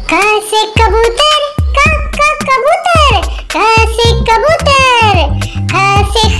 क से कबूतर क क कबूतर क से कबूतर ख से ख